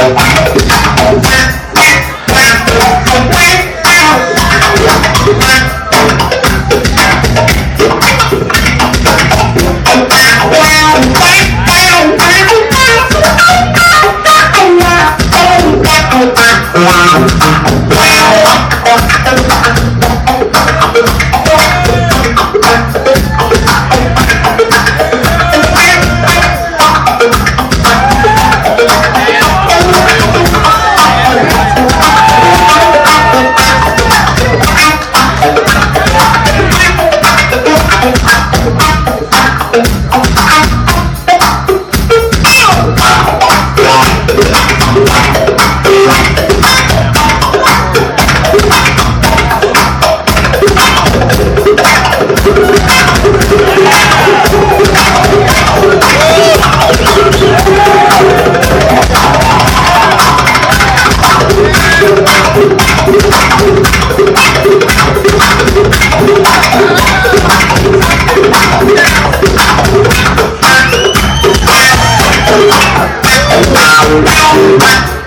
Wow. Música